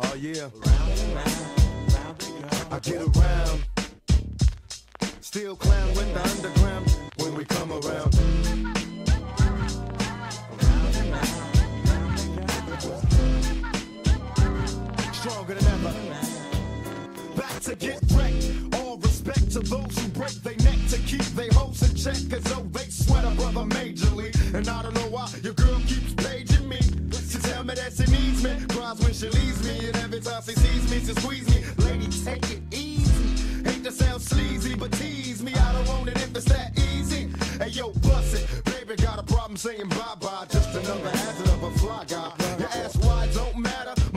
Oh yeah. I get around. Still clown with the underground when we come around. Stronger than ever. Back to get wrecked. All respect to those who break their neck to keep their hopes in check. Cause though they sweat a brother majorly. And I don't know why your girl keeps paging me. She tell me that she needs me. When she leaves me. And every time she sees me, she squeeze me. Lady, take it easy. Hate to sound sleazy, but tease me. I don't want it if it's that easy. Hey yo, bust it. Baby, got a problem saying bye bye. Just another hazard of a fly guy. Your ass wide don't matter.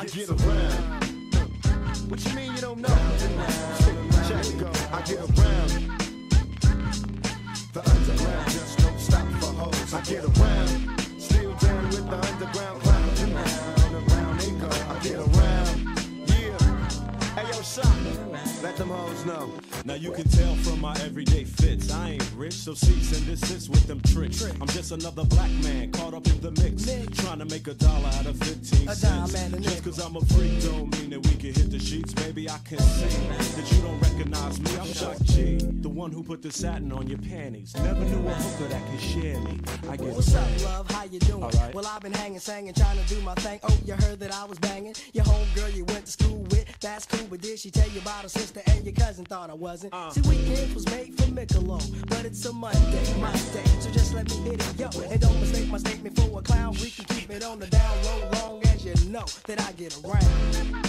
I get around. What you mean you don't know? Check go. I get around. The underground just don't stop for hoes. I get around. Still down with the underground clowns. Around, around they go. I get around. Yeah. Hey yo, Shock. Let them hoes know. Now you can tell from my everyday fits. I ain't rich, so cease and desist with them tricks. I'm just another black man caught up in the mix. Trying to make a dollar out of 15 A cents. dime and a Just cause I'm a freak don't mean that we can hit the sheets. Baby, I can see that you don't recognize me. I'm Shock G, the one who put the satin on your panties. Never knew a hooker that could share me. I get What's up, love? How you doing? Alright. Well, I've been hanging, singing, trying to do my thing. Oh, you heard that I was banging? Your homegirl you went to school with, that's cool. But did she tell you about her sister and your cousin? Thought I wasn't. Uh. See, weekends was made for Michelob, but it's a Monday, my day. So just let me hit it, yo. And don't mistake my statement for a clown. We can keep it on the down low, long as you know that I get around.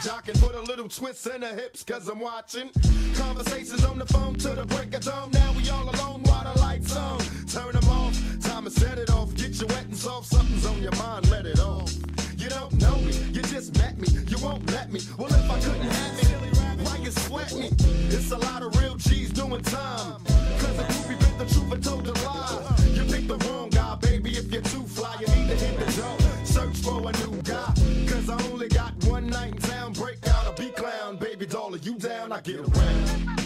See jocking. Put a little twist in her hips. Cause I'm watching. Conversations on the phone to the break of dawn. Now we all alone while the lights on. Turn them off. Time to set it off. Get you wet and soft. Something's on your mind. Let it off. You don't know me. You just met me. You won't let me. Well, if I couldn't have me, why you sweat me? It's a lot of real G's doing time. Cause the groupie bit the truth and told the lie. You picked the wrong guy, baby. If you're too fly, you need to hit the door. Search for a new guy. Get around.